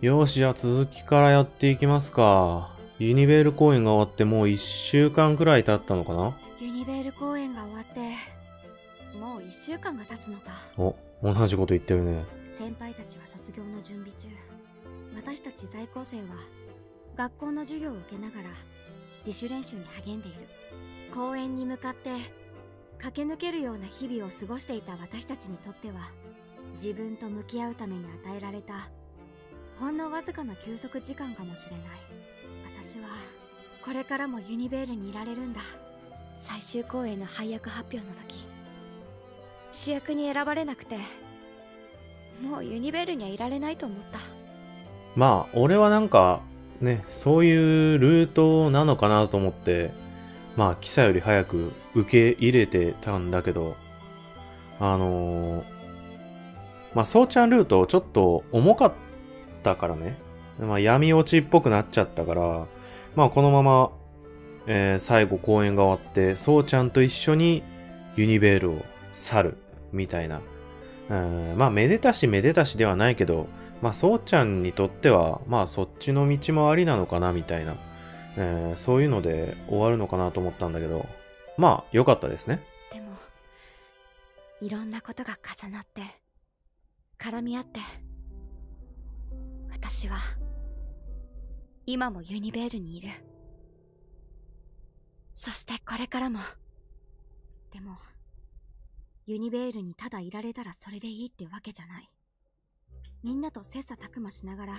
よし、じゃあ続きからやっていきますか。ユニベール公演が終わってもう一週間くらい経ったのかな？ユニベール公演が終わってもう1週間が経つのかお、同じこと言ってるね。先輩たちは卒業の準備中私たち在校生は学校の授業を受けながら自主練習に励んでいる公園に向かって駆け抜けるような日々を過ごしていた私たちにとっては自分と向き合うために与えられたほんのわずかな休息時間かもしれない。私はこれからもユニベールにいられるんだ。最終公演の配役発表の時。主役に選ばれなくてもうユニベールにはいられないと思った。まあ、俺はなんか、ね、そういうルートなのかなと思って、まあ、キサより早く受け入れてたんだけど、あのーまあ、そうちゃんルートちょっと重かったからね。まあ、闇落ちっぽくなっちゃったから、まあ、このまま、えー最後公演が終わって、そうちゃんと一緒にユニベールを去る、みたいな。うん、まあ、めでたしめでたしではないけど、まあ、そうちゃんにとっては、まあ、そっちの道もありなのかな、みたいな。えーそういうので終わるのかなと思ったんだけど、まあ、良かったですね。でもいろんなことが重なって絡み合って私は今もユニベールにいる。そしてこれからもでもユニベールにただいられたらそれでいいってわけじゃない。みんなと切磋琢磨しながら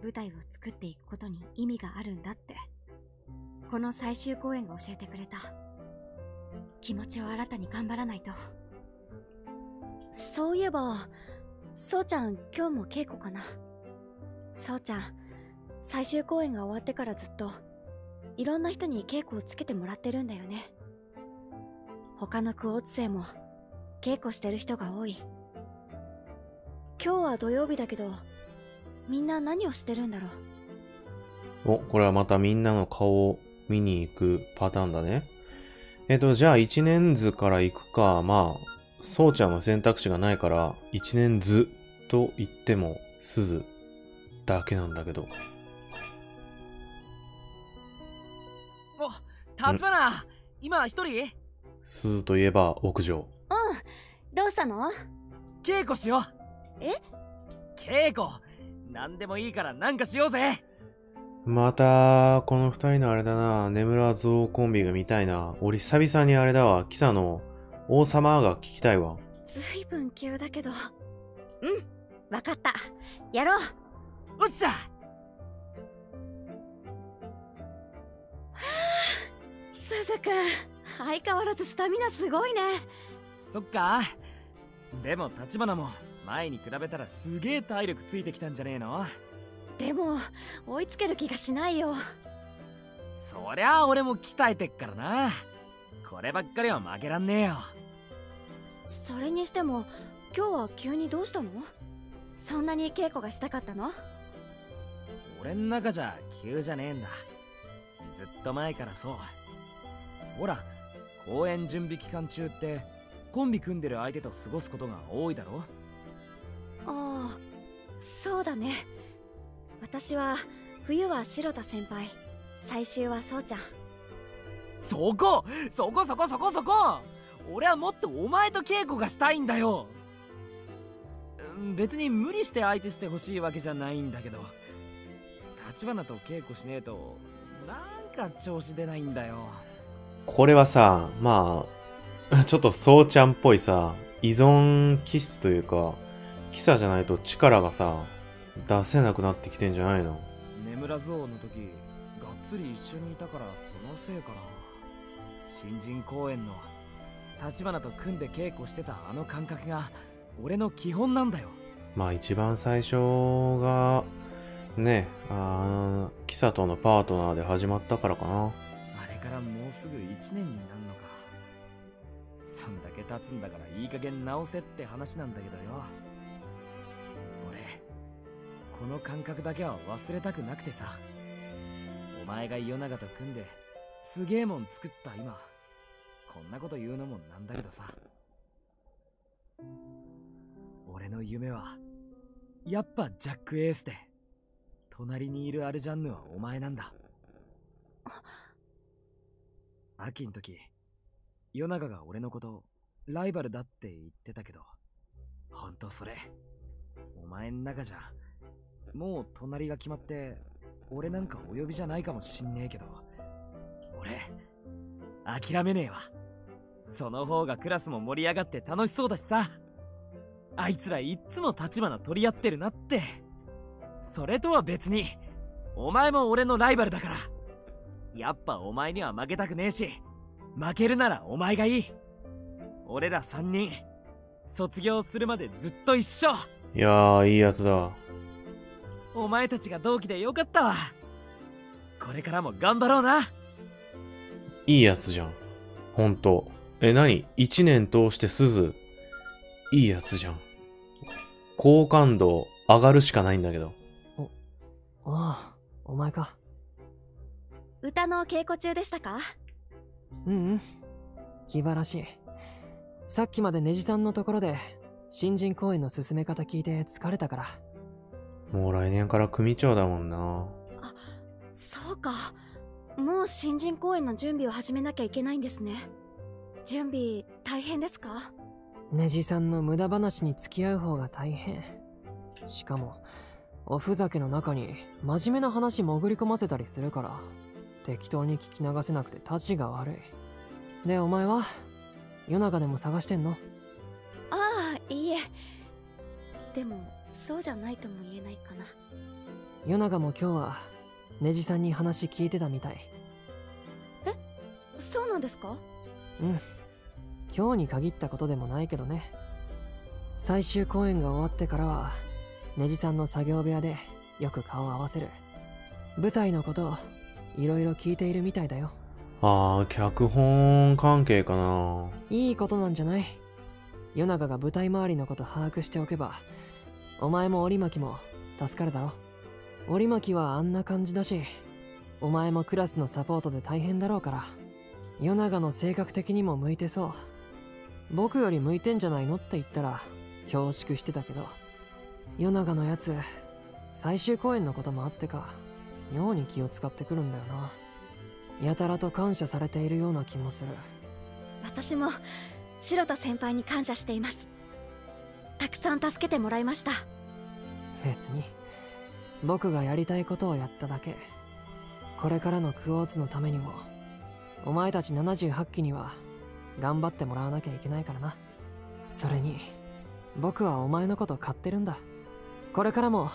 舞台を作っていくことに意味があるんだってこの最終公演が教えてくれた。気持ちを新たに頑張らないと。そういえばそうちゃん今日も稽古かな。そうちゃん最終公演が終わってからずっといろんな人に稽古をつけてもらってるんだよね他のクォーツ生も稽古してる人が多い今日は土曜日だけどみんな何をしてるんだろう？お、これはまたみんなの顔を見に行くパターンだね。えっと、じゃあ一年図から行くか。まあ、そうちゃんは選択肢がないから、一年図と言っても、鈴だけなんだけど。お立花今一人？鈴といえば屋上。うん。どうしたの？稽古しよう。え？稽古。何でもいいからなんかしようぜ。また、この二人のあれだな、眠らゾウコンビが見たいな。俺久々にあれだわ、キサの。王様が聞きたいわ。ずいぶん急だけど。うん。わかった。やろうおっしゃすずくん相変わらずスタミナすごいね。そっか。でも立花も前に比べたらすげえ体力ついてきたんじゃねえの？でも追いつける気がしないよ。そりゃあ俺も鍛えてっからな。こればっかりは負けらんねえよ。それにしても今日は急にどうしたの？そんなに稽古がしたかったの？俺ん中じゃ急じゃねえんだ。ずっと前からそう。ほら公演準備期間中ってコンビ組んでる相手と過ごすことが多いだろ？ああそうだね。私は冬は白田先輩。最終はそうちゃん。そこ！そこそこそこそこ！俺はもっとお前と稽古がしたいんだよ。うん別に無理して相手してほしいわけじゃないんだけど立花と稽古しねえとなんか調子出ないんだよ。これはさ、まあ、ちょっとそうちゃんっぽいさ、依存気質というか、キサじゃないと力がさ、出せなくなってきてんじゃないの？眠らゾウの時がっつり一緒にいたからそのせいかな。新人公演の立花と組んで稽古してたあの感覚が俺の基本なんだよ。まあ一番最初が、ね、あーキサとのパートナーで始まったからかな。あれからもうすぐ1年になるのか。そんだけ経つんだからいい加減直せって話なんだけどよ。俺この感覚だけは忘れたくなくてさ。お前が夜長と組んですげえもん作った今。こんなこと言うのもなんだけどさ。俺の夢はやっぱジャックエースで。隣にいるアルジャンヌはお前なんだ。秋ん時、夜長が俺のこと、ライバルだって言ってたけど、ほんとそれ、お前ん中じゃ、もう隣が決まって、俺なんかお呼びじゃないかもしんねえけど、俺、諦めねえわ。その方がクラスも盛り上がって楽しそうだしさ。あいつらいっつも立花取り合ってるなって。それとは別に、お前も俺のライバルだから。やっぱお前には負けたくねえし、負けるならお前がいい。俺ら3人、卒業するまでずっと一緒。いやー、いいやつだ。お前たちが同期でよかったわ。これからも頑張ろうな。いいやつじゃん。ほんと。え、なに一年通して鈴。いいやつじゃん。好感度上がるしかないんだけど。ああ、お前か。歌の稽古中でしたか？うんうん。気晴らしい。さっきまでネジさんのところで、新人公演の進め方聞いて疲れたから。もう来年から組長だもんな。そうかもう新人公演の準備を始めなきゃいけないんですね準備大変ですか？ネジさんの無駄話に付き合う方が大変。しかも、おふざけの中に真面目な話潜り込ませたりするから、適当に聞き流せなくて立ちが悪い。で、お前は夜中でも探してんの？ああいいえでもそうじゃないとも言えないかな夜長も今日は、ネジさんに話聞いてたみたい。そうなんですか？うん。今日に限ったことでもないけどね。最終公演が終わってからは、ネジさんの作業部屋でよく顔を合わせる。舞台のことをいろいろ聞いているみたいだよ。あー、脚本関係かな。いいことなんじゃない？夜長が舞台周りのこと把握しておけば、お前も折巻も助かるだろ。折巻はあんな感じだし、お前もクラスのサポートで大変だろうから、夜長の性格的にも向いてそう。僕より向いてんじゃないの？って言ったら、恐縮してたけど、夜長のやつ、最終公演のこともあってか、妙に気を使ってくるんだよな。やたらと感謝されているような気もする。私も白田先輩に感謝しています。たくさん助けてもらいました。別に僕がやりたいことをやっただけ。これからのクォーツのためにもお前たち78期には頑張ってもらわなきゃいけないからな。それに僕はお前のこと買ってるんだこれからも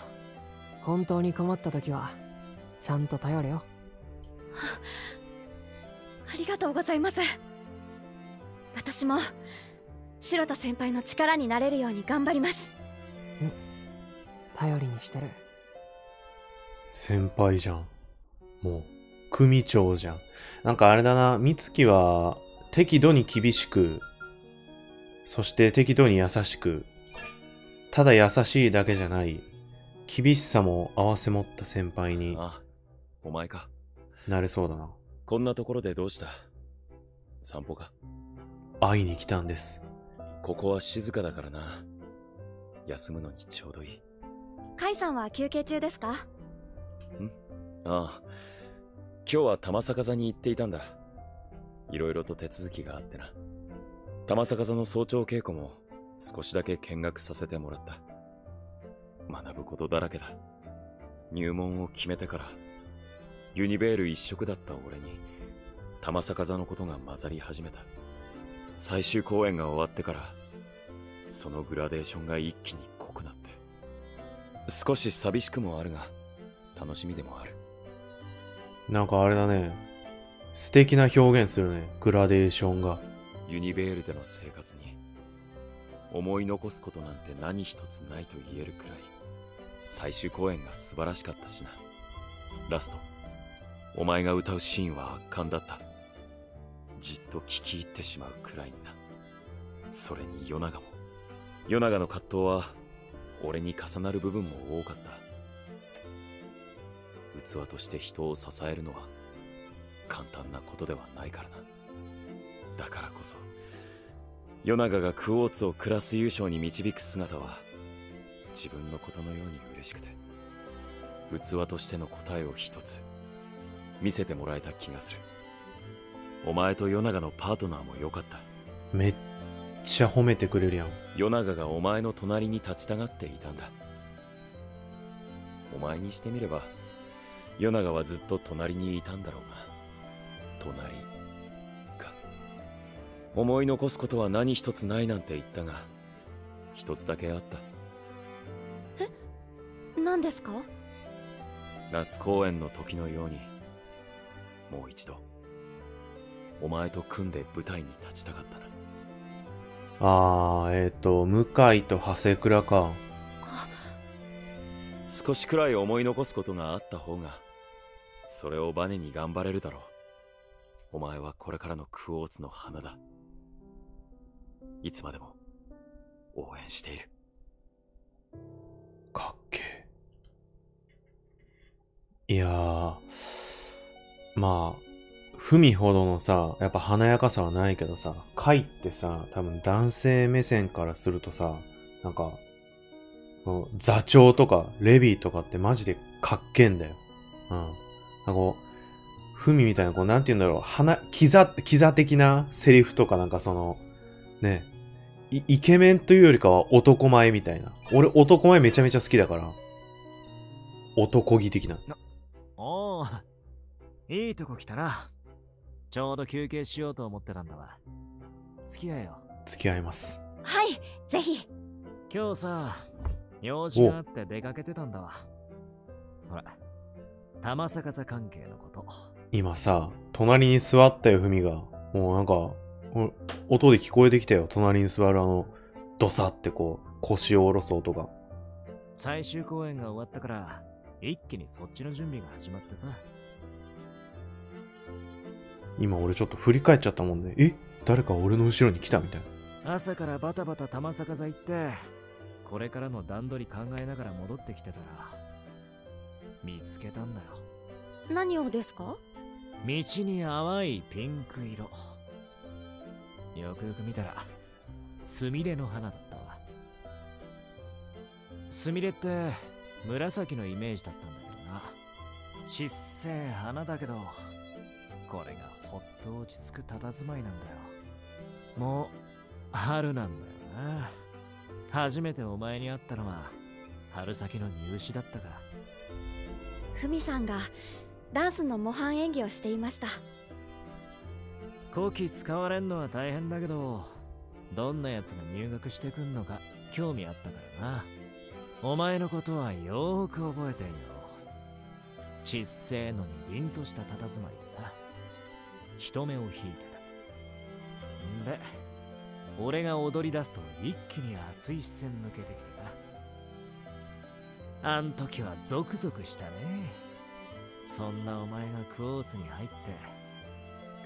本当に困った時はちゃんと頼れよ。ありがとうございます。私も白田先輩の力になれるように頑張ります。頼りにしてる。先輩じゃん。もう、組長じゃん。なんかあれだな、美月は適度に厳しく、そして適度に優しく、ただ優しいだけじゃない、厳しさも合わせ持った先輩にあ、お前か。なれそうだな。こんなところでどうした？散歩か？会いに来たんです。ここは静かだからな。休むのにちょうどいい。カイさんは休憩中ですか？ああ。今日は玉坂座に行っていたんだ。いろいろと手続きがあってな。玉坂座の早朝稽古も少しだけ見学させてもらった。学ぶことだらけだ。入門を決めてから、ユニベール一色だった俺に、玉坂座のことが混ざり始めた。最終公演が終わってから、そのグラデーションが一気に濃くなって。少し寂しくもあるが、楽しみでもある。なんかあれだね。素敵な表現するね。グラデーションが。ユニベールでの生活に思い残すことなんて何一つないと言えるくらい最終公演が素晴らしかったしな。ラストお前が歌うシーンは圧巻だった。じっと聞き入ってしまうくらいにな。それに夜長も夜長の葛藤は俺に重なる部分も多かった。器として人を支えるのは簡単なことではないからな。だからこそ夜長がクォーツをクラス優勝に導く姿は自分のことのように嬉しくて器としての答えを一つ見せてもらえた気がする。お前と夜長のパートナーも良かった。めっちゃ褒めてくれるやん。夜長がお前の隣に立ちたがっていたんだ。お前にしてみれば夜長はずっと隣にいたんだろうが隣。か思い残すことは何一つないなんて言ったが一つだけあった。何ですか？夏公演の時のようにもう一度お前と組んで舞台に立ちたかったな。あー、えっ、と、向井と長谷倉か。少しくらい思い残すことがあった方がそれをバネに頑張れるだろう。お前はこれからのクォーツの花だいつまでも応援しているかっけえ。いやー、まあ、ふみほどのさ、やっぱ華やかさはないけどさ、カイってさ、多分男性目線からするとさ、なんか、座長とかレビーとかってマジでかっけえんだよ。うん。なんかこう、ふみみたいな、こう、なんて言うんだろう、花、キザ、キザ的なセリフとかなんかその、ね、イイケメンというよりかは男前みたいな。俺男前めちゃめちゃ好きだから。男気的な。おおいいとこ来たなちょうど休憩しようと思ってたんだわ付き合えよ付き合います。はいぜひ今日さ用事があって出かけてたんだわほら玉逆さ関係のこと今さ、隣に座ったよ、ふみが。もうなんか、お音で聞こえてきたよ。隣に座るあの、ドサってこう、腰を下ろす音が。最終公演が終わったから一気にそっちの準備が始まってさ今俺ちょっと振り返っちゃったもんね。え？誰か俺の後ろに来たみたいな。朝からバタバタ玉逆さ行ってこれからの段取り考えながら戻ってきてたら見つけたんだよ何をですか？道に淡いピンク色よくよく見たらスミレの花だったわ。スミレって紫のイメージだったんだけどな。ちっせえ花だけどこれがほっと落ち着く佇まいなんだよ。もう春なんだよな。初めてお前に会ったのは春先の入試だったかふみさんがダンスの模範演技をしていました。後期使われんのは大変だけどどんなやつが入学してくんのか興味あったからな。お前のことはよーく覚えてんよ。ちっせえのに凛とした佇まいでさ人目を引いてた。んで俺が踊り出すと一気に熱い視線向けてきてさあん時はゾクゾクしたね。そんなお前がクォーツに入って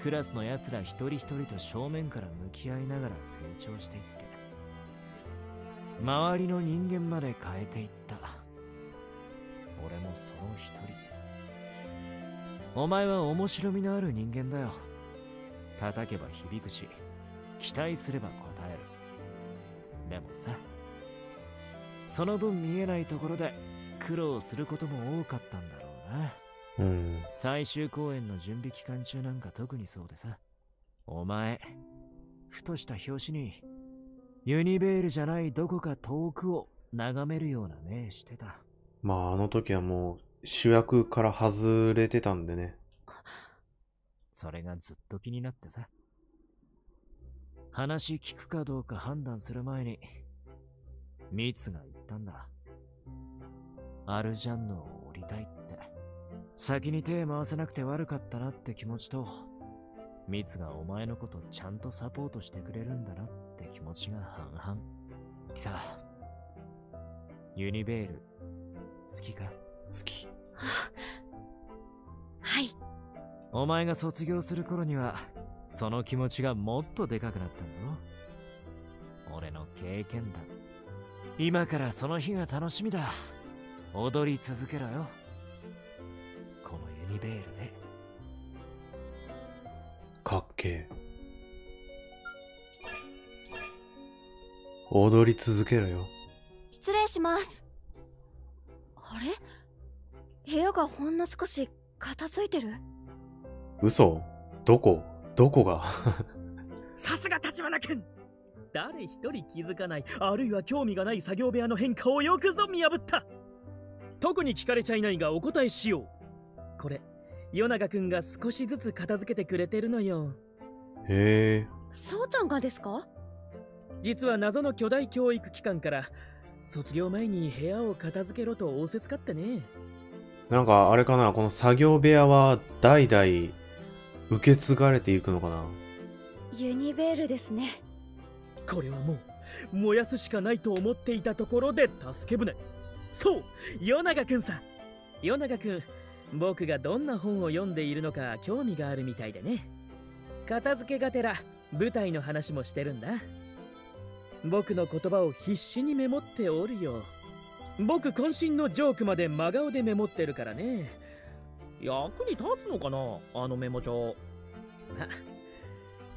クラスの奴ら一人一人と正面から向き合いながら成長していって周りの人間まで変えていった。俺もその一人。お前は面白みのある人間だよ。叩けば響くし期待すれば答える。でもさその分見えないところで苦労することも多かったんだろうな。うん。最終公演の準備期間中なんか特にそうでさ。お前ふとした拍子にユニベールじゃないどこか遠くを眺めるような目してた。まああの時はもう主役から外れてたんでね。それがずっと気になってさ。話聞くかどうか判断する前にミツが言ったんだ。アルジャンヌを降りたいって先に手回せなくて悪かったなって気持ちとミツがお前のことちゃんとサポートしてくれるんだなって気持ちが半々。さあユニベール好きか？好き。はい。お前が卒業する頃にはその気持ちがもっとでかくなったんぞ。俺の経験談今からその日が楽しみだ。踊り続けろよこのユニベールでかっけえ。踊り続けろよ。失礼します。あれ？部屋がほんの少し片付いてる？嘘？どこ？どこが？さすが立花君。誰一人気づかないあるいは興味がない作業部屋の変化をよくぞ見破った。特に聞かれちゃいないがお答えしようこれ。与永君が少しずつ片付けてくれてるのよ。へえ。そうちゃんがですか？実は謎の巨大教育機関から卒業前に部屋を片付けろと仰せつかってね。なんかあれかな？この作業部屋は代々受け継がれていくのかな？ユニベールですね。これはもう燃やすしかないと思っていたところで助け舟。そう与永君さ与永君僕がどんな本を読んでいるのか興味があるみたいでね。片付けがてら舞台の話もしてるんだ。僕の言葉を必死にメモっておるよ。僕渾身のジョークまで真顔でメモってるからね。役に立つのかなあのメモ帳。あ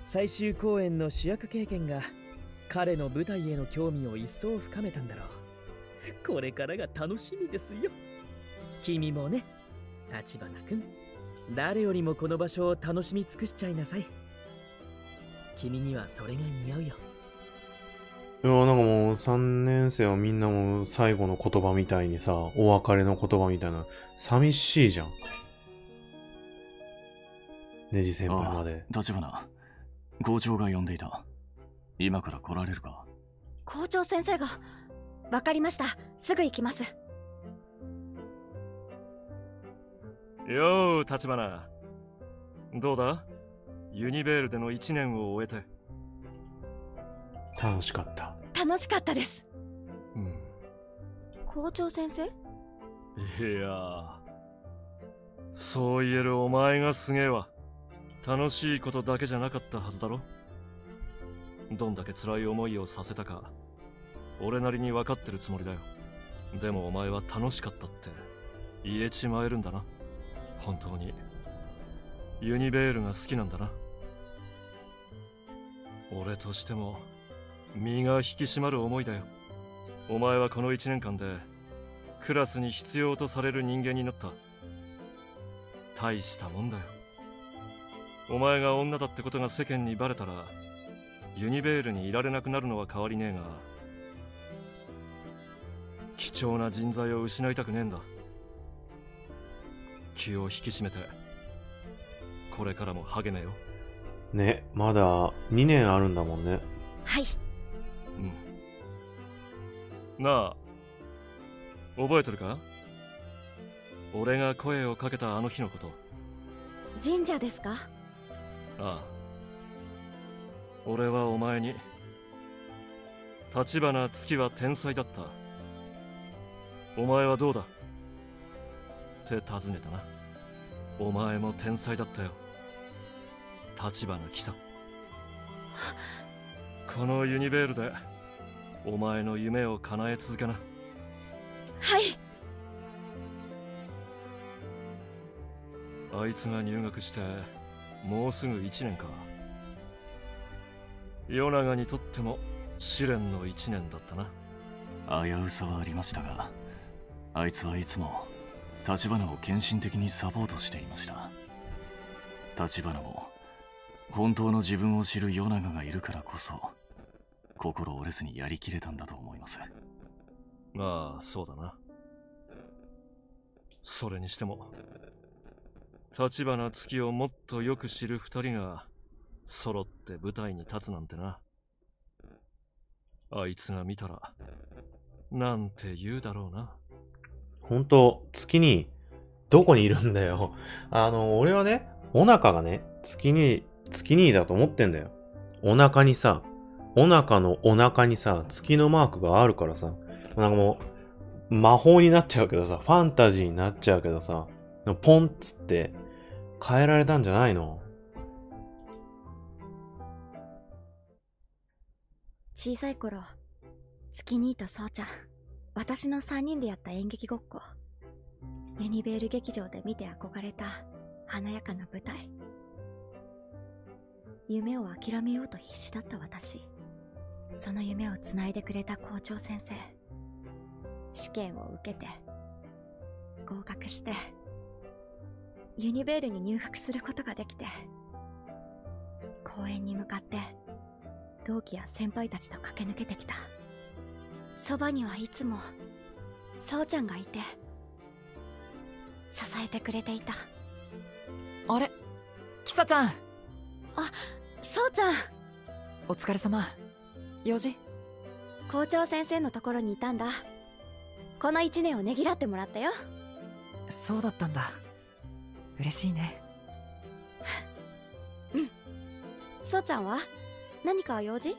最終公演の主役経験が彼の舞台への興味を一層深めたんだろう。これからが楽しみですよ。君もね立花君誰よりもこの場所を楽しみ尽くしちゃいなさい。君にはそれが似合うよ。いや、なんかもう3年生はみんなもう最後の言葉みたいにさ、お別れの言葉みたいな、寂しいじゃん。ネジ先輩まで。立花校長が呼んでいた。今から来られるか？校長先生が。わかりました。すぐ行きますよう、立花。どうだ？ユニベールでの1年を終えて。楽しかった。楽しかったですうん。校長先生？いやそう言えるお前がすげえわ。楽しいことだけじゃなかったはずだろどんだけ辛い思いをさせたか、俺なりに分かってるつもりだよ。でもお前は楽しかったって言えちまえるんだな。本当に。ユニベールが好きなんだな。俺としても、身が引き締まる思いだよ。お前はこの1年間で、クラスに必要とされる人間になった。大したもんだよ。お前が女だってことが世間にバレたら、ユニベールにいられなくなるのは変わりねえが、貴重な人材を失いたくねえんだ。気を引き締めて、これからも励めよ。ね、まだ2年あるんだもんね。はいうん。なあ、覚えてるか？俺が声をかけたあの日のこと。神社ですか？ああ。俺はお前に、立花月は天才だった。お前はどうだ？って尋ねたな。お前も天才だったよ。立花貴さん。このユニベールで、お前の夢を叶え続けな。はいあいつが入学して、もうすぐ1年か。与永にとっても試練の1年だったな。危うさはありましたがあいつはいつも立花を献身的にサポートしていました立花も本当の自分を知る与永がいるからこそ心折れずにやりきれたんだと思いますまあ、そうだな。それにしても、立花月をもっとよく知る二人が、揃って舞台に立つなんてな。あいつが見たら、なんて言うだろうな。ほんと、月に、どこにいるんだよ。あの、俺はね、お腹がね、月に、月にだと思ってんだよ。お腹にさ、お腹のお腹にさ、月のマークがあるからさ、なんかもう、魔法になっちゃうけどさ、ファンタジーになっちゃうけどさ、ポンっつって変えられたんじゃないの？小さい頃月兄とそうちゃん私の3人でやった演劇ごっこ。ユニベール劇場で見て憧れた華やかな舞台。夢を諦めようと必死だった私。その夢をつないでくれた校長先生。試験を受けて合格してユニベールに入学することができて公園に向かって同期や先輩たちと駆け抜けてきた。そばにはいつもそうちゃんがいて支えてくれていた。あれ？キサちゃん。そうちゃん。お疲れ様。用事？校長先生のところにいたんだ。この一年をねぎらってもらったよ。そうだったんだ。嬉しいね。そうちゃんは？何か用事？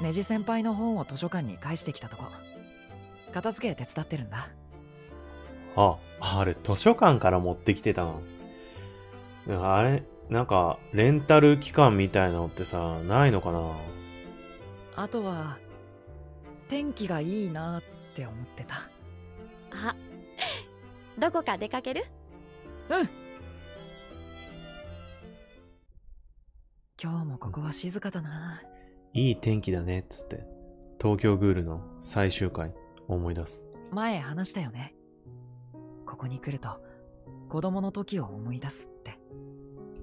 ネジ先輩の本を図書館に返してきたとこ。片付け手伝ってるんだ。あ、あれ、図書館から持ってきてたの？あれ、なんか、レンタル期間みたいなのってさ、ないのかな？あとは天気がいいなって思ってた。あどこか出かける？うん。今日もここは静かだないい天気だね、つって。東京グールの最終回、思い出す。前話したよね。ここに来ると子供の時を思い出すって。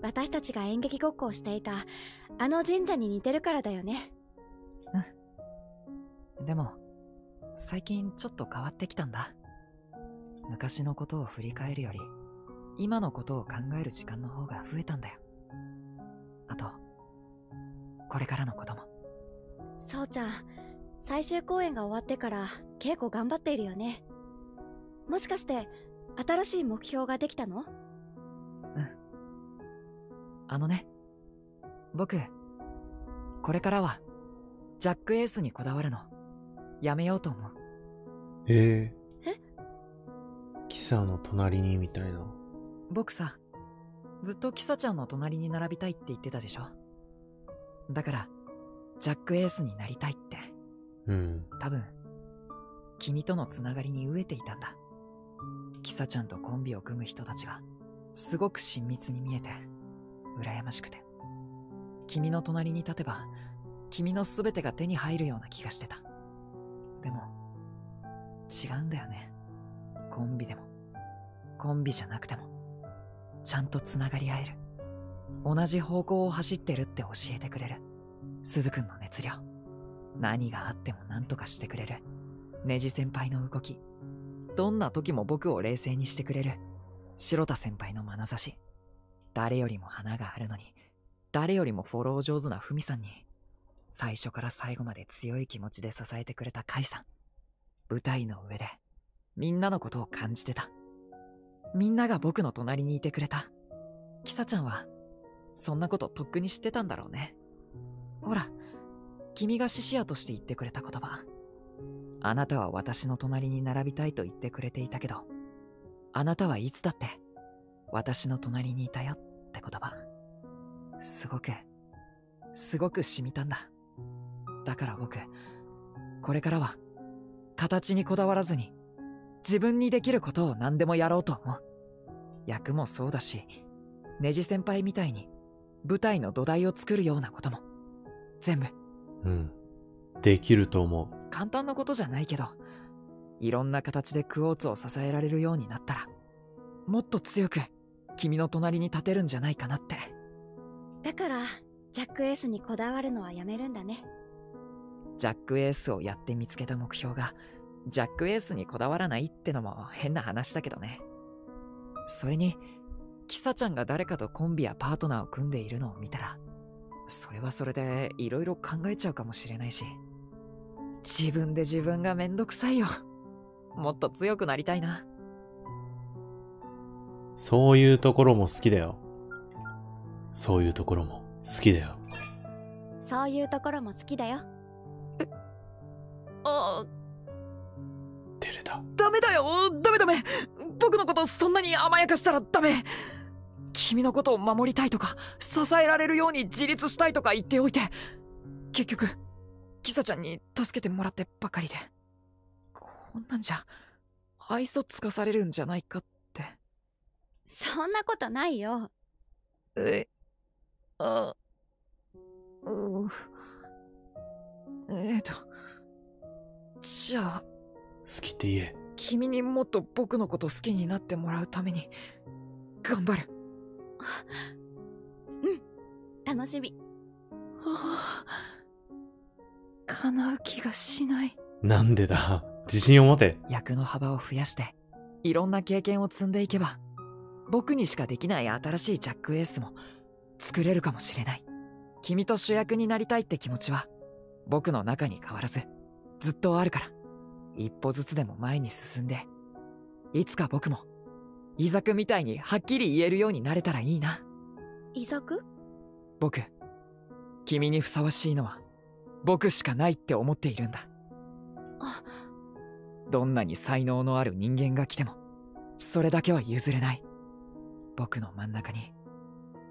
私たちが演劇ごっこをしていたあの神社に似てるからだよね。でも最近ちょっと変わってきたんだ。昔のことを振り返るより今のことを考える時間の方が増えたんだよ。あとこれからのこともそうちゃん最終公演が終わってから稽古頑張っているよね。もしかして新しい目標ができたの？あのね僕これからはジャックエースにこだわるの。やめようと思う。ええ。え？キサの隣にみたいな。僕さずっとキサちゃんの隣に並びたいって言ってたでしょ。だからジャックエースになりたいって。うん。多分君とのつながりに飢えていたんだ。キサちゃんとコンビを組む人たちがすごく親密に見えて羨ましくて。君の隣に立てば君の全てが手に入るような気がしてた。でも違うんだよね。コンビでも。コンビじゃなくても。ちゃんとつながり合える。同じ方向を走ってるって教えてくれる鈴くんの熱量。何があっても何とかしてくれる。ネジ先輩の動き。どんな時も僕を冷静にしてくれる。白田先輩の眼差し。誰よりも花があるのに。誰よりもフォロー上手なふみさんに。最初から最後まで強い気持ちで支えてくれたカイさん。舞台の上で。みんなのことを感じてた。みんなが僕の隣にいてくれた。キサちゃんはそんなこととっくに知ってたんだろうね。ほら君が獅子屋として言ってくれた言葉。あなたは私の隣に並びたいと言ってくれていたけどあなたはいつだって私の隣にいたよって言葉。すごくすごく染みたんだ。だから僕これからは形にこだわらずに自分にできることを何でもやろうと思う。役もそうだしネジ先輩みたいに舞台の土台を作るようなことも。全部うん。できると思う。簡単なことじゃないけどいろんな形でクォーツを支えられるようになったらもっと強く君の隣に立てるんじゃないかなってだからジャックエースにこだわるのはやめるんだねジャックエースをやって見つけた目標がジャックエースにこだわらないってのも変な話だけどねそれにキサちゃんが誰かとコンビやパートナーを組んでいるのを見たらそれはそれでいろいろ考えちゃうかもしれないし自分で自分がめんどくさいよ。もっと強くなりたいな。そういうところも好きだよ。そういうところも好きだよ。そういうところも好きだよ。あ照れた。ダメだよ。ダメダメ。僕のことそんなに甘やかしたらダメ君のことを守りたいとか支えられるように自立したいとか言っておいて結局キサちゃんに助けてもらってばかりで。こんなんじゃ愛想つかされるんじゃないかって。そんなことないよ。えあうえっ、とじゃあ好きって言え。君にもっと僕のこと好きになってもらうために頑張るうん。楽しみ。はあ。叶う気がしない。なんでだ？自信を持て。役の幅を増やしていろんな経験を積んでいけば僕にしかできない新しいジャックエースも作れるかもしれない。君と主役になりたいって気持ちは僕の中に変わらずずっとあるから。一歩ずつでも前に進んでいつか僕もイザクみたいにはっきり言えるようになれたらいいな。イザク僕君にふさわしいのは僕しかないって思っているんだ。あ。どんなに才能のある人間が来てもそれだけは譲れない。僕の真ん中に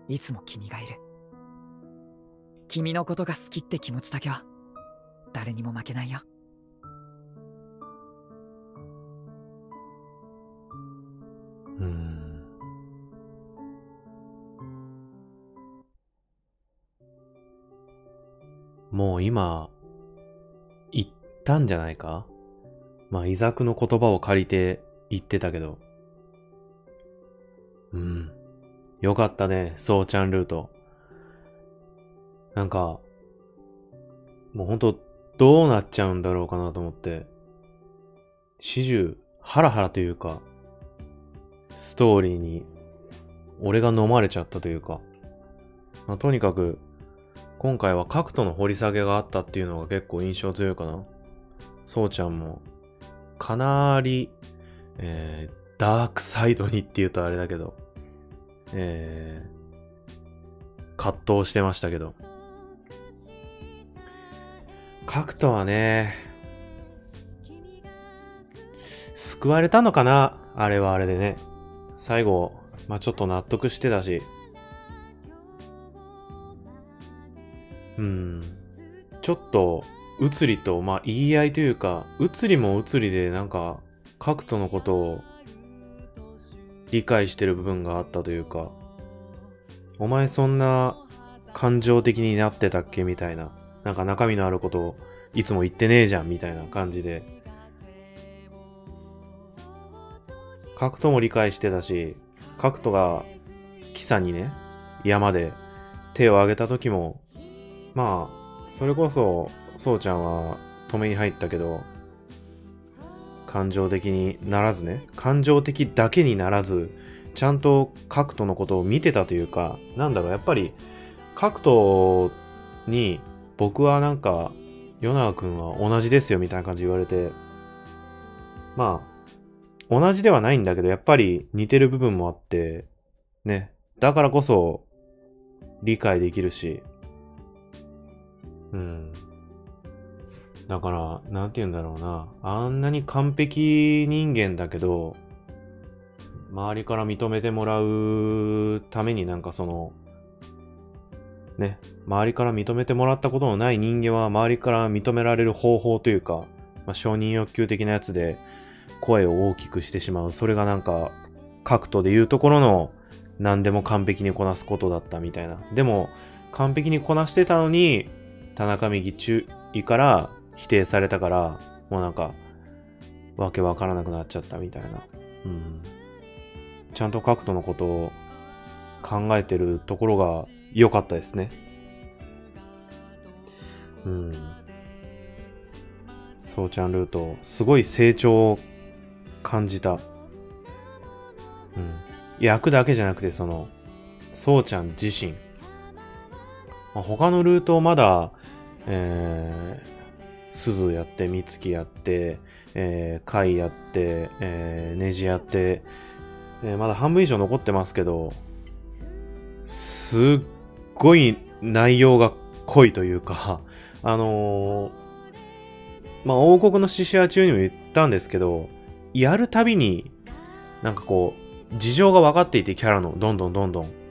いつも君がいる。君のことが好きって気持ちだけは誰にも負けないよ今、言ったんじゃないか？まあ、イザクの言葉を借りて言ってたけど。うん。よかったね、そうちゃんルート。なんか、もうほんと、どうなっちゃうんだろうかなと思って。始終、ハラハラというか、ストーリーに、俺が飲まれちゃったというか。まあ、とにかく、今回は角度の掘り下げがあったっていうのが結構印象強いかな。そうちゃんも、かなり、えー、ダークサイドにって言うとあれだけど、えー、葛藤してましたけど。角度はね、救われたのかな？あれはあれでね。最後、まあ、ちょっと納得してたし。うん。ちょっと、うつりと、まあ、言い合いというか、うつりもうつりで、なんか、カクトのことを理解してる部分があったというか、お前そんな感情的になってたっけみたいな。なんか中身のあることをいつも言ってねえじゃんみたいな感じで。カクトも理解してたし、カクトがキサにね、山で手を挙げた時も、まあ、それこそ、そうちゃんは止めに入ったけど、感情的にならずね、感情的だけにならず、ちゃんとカクトのことを見てたというか、なんだろう、やっぱり、カクトに、僕はなんか、ヨナ君は同じですよみたいな感じ言われて、まあ、同じではないんだけど、やっぱり似てる部分もあって、ね、だからこそ、理解できるし、うん。だから、なんて言うんだろうな。あんなに完璧人間だけど、周りから認めてもらうためになんかその、ね、周りから認めてもらったことのない人間は周りから認められる方法というか、まあ、承認欲求的なやつで声を大きくしてしまう。それがなんか、角度で言うところの何でも完璧にこなすことだったみたいな。でも、完璧にこなしてたのに、田中右中位から否定されたから、もうなんか、わけわからなくなっちゃったみたいな。うん。ちゃんと角度のことを考えてるところが良かったですね。うん。そうちゃんルート、すごい成長を感じた。うん。役だけじゃなくて、その、そうちゃん自身。まあ、他のルートをまだ、えー、鈴やって、三月やって、えー、貝やって、えー、ネジやって、えーまだ半分以上残ってますけど、すっごい内容が濃いというか、あのーまあ、王国の獅子屋中にも言ったんですけど、やるたびに、なんかこう、事情が分かっていてキャラの、どんどんどんどん。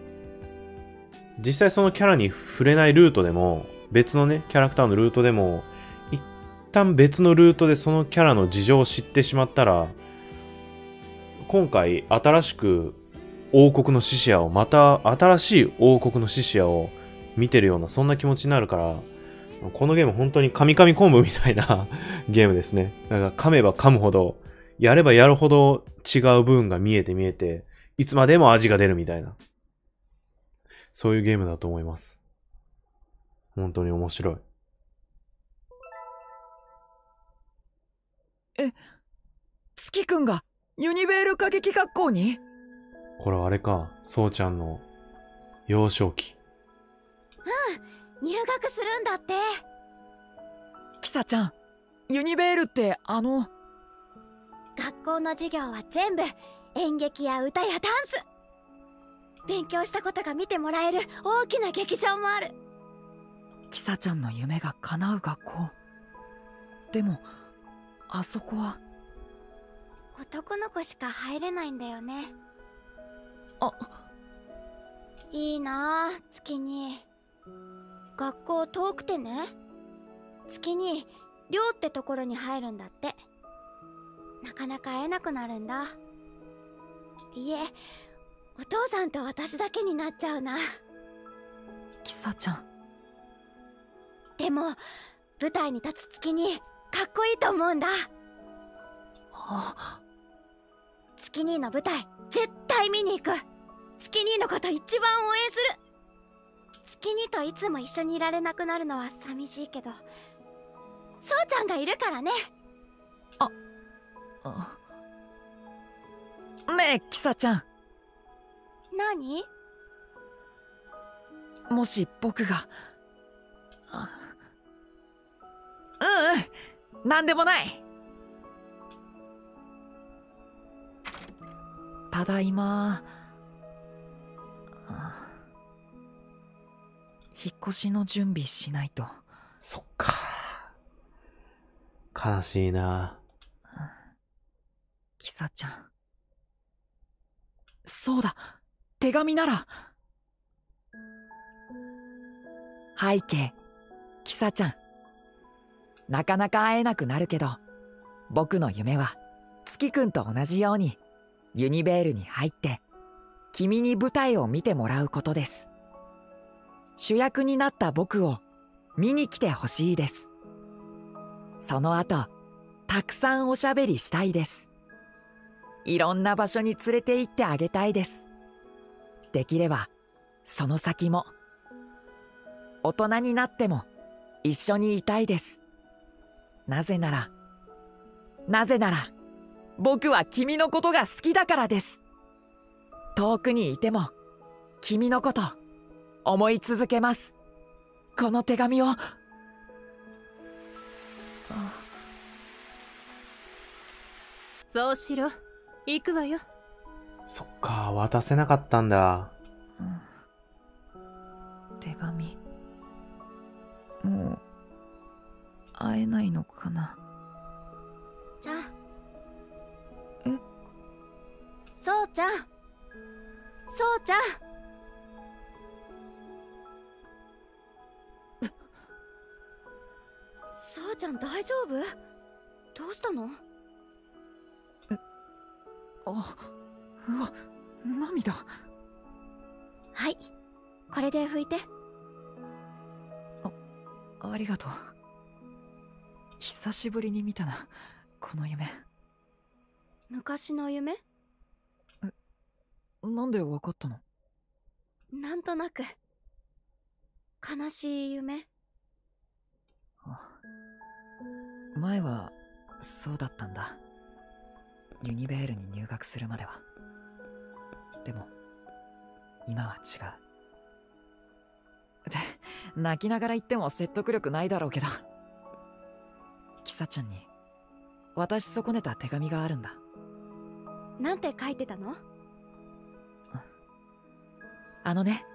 実際そのキャラに触れないルートでも、別のね、キャラクターのルートでも、一旦別のルートでそのキャラの事情を知ってしまったら、今回新しく王国の獅子屋を、また新しい王国の獅子屋を見てるような、そんな気持ちになるから、このゲーム本当にカミカミ昆布みたいな ゲームですね。なんか噛めば噛むほどやればやるほど違う部分が見えて見えて、いつまでも味が出るみたいな。そういうゲームだと思います。本当に面白い。月くんがユニベール歌劇学校に？これあれか、そうちゃんの幼少期。入学するんだってキサちゃんユニベールってあの？学校の授業は全部演劇や歌やダンス勉強したことが見てもらえる大きな劇場もある。キサちゃんの夢が叶う学校。でもあそこは？男の子しか入れないんだよね。あ。いいなあ月に。学校遠くてね。月に寮ってところに入るんだって。なかなか会えなくなるんだ。いえお父さんと私だけになっちゃうな。キサちゃん。でも舞台に立つ月にかっこいいと思うんだ。あ月兄の舞台絶対見に行く。月兄のこと一番応援する。月兄といつも一緒にいられなくなるのは寂しいけどそうちゃんがいるからね。あ。ねえキサちゃん何？もし僕が。あ。ううん。なんでもない。ただいま。あ。引っ越しの準備しないと。そっか。悲しいな。キサちゃん。そうだ手紙なら。背景キサちゃん。なかなか会えなくなるけど僕の夢は月くんと同じようにユニベールに入って君に舞台を見てもらうことです。主役になった僕を見に来てほしいです。その後たくさんおしゃべりしたいです。いろんな場所に連れて行ってあげたいです。できればその先も大人になっても一緒にいたいです。なぜならなぜなら僕は君のことが好きだからです。遠くにいても君のこと思い続けます。この手紙を。そうしろ。行くわよ。そっか、渡せなかったんだ。手紙。もう会えないのかな。ちゃんえ？そうちゃ。んそうちゃ。んそうちゃん大丈夫？どうしたの？あうわ涙。はい。これで拭いて。ありがとう。久しぶりに見たなこの夢。昔の夢？なんでわかったの？なんとなく。悲しい夢。前はそうだったんだ。ユニベールに入学するまではでも今は違う。で泣きながら言っても説得力ないだろうけど。キサちゃんに渡し損ねた手紙があるんだ。なんて書いてたの？あのね